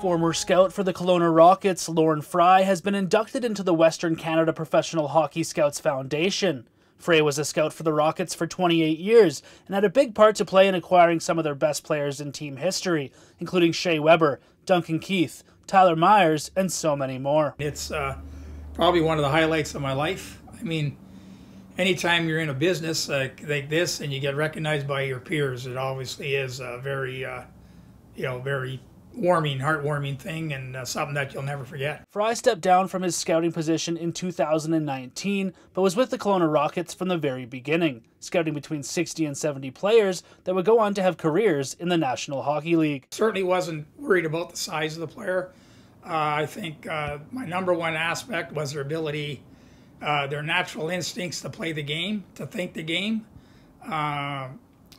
Former scout for the Kelowna Rockets, Lorne Frey, has been inducted into the Western Canada Professional Hockey Scouts Foundation. Frey was a scout for the Rockets for 28 years and had a big part to play in acquiring some of their best players in team history, including Shea Weber, Duncan Keith, Tyler Myers, and so many more. It's uh, probably one of the highlights of my life. I mean, anytime you're in a business uh, like this and you get recognized by your peers, it obviously is a very, uh, you know, very warming, heartwarming thing and uh, something that you'll never forget. Frey stepped down from his scouting position in 2019, but was with the Kelowna Rockets from the very beginning, scouting between 60 and 70 players that would go on to have careers in the National Hockey League. Certainly wasn't worried about the size of the player. Uh, I think uh, my number one aspect was their ability, uh, their natural instincts to play the game, to think the game.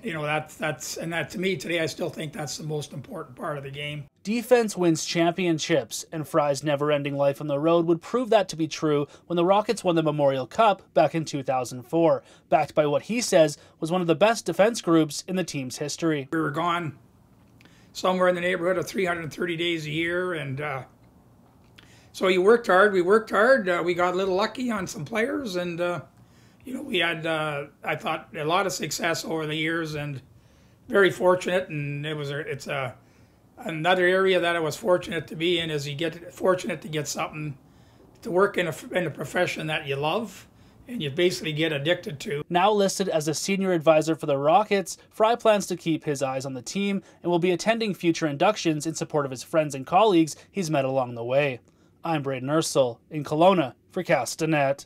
You know that's that's and that to me today I still think that's the most important part of the game. Defense wins championships, and Frey's never-ending life on the road would prove that to be true when the Rockets won the Memorial Cup back in 2004, backed by what he says was one of the best defense groups in the team's history. We were gone somewhere in the neighborhood of 330 days a year, and uh, so you worked hard. We worked hard. Uh, we got a little lucky on some players, and uh, you know, we had, uh, I thought, a lot of success over the years and very fortunate. And it was, a, it's a, another area that I was fortunate to be in is you get fortunate to get something to work in a, in a profession that you love and you basically get addicted to. Now listed as a senior advisor for the Rockets, Frey plans to keep his eyes on the team and will be attending future inductions in support of his friends and colleagues he's met along the way. I'm Braden Ursel in Kelowna for Castanet.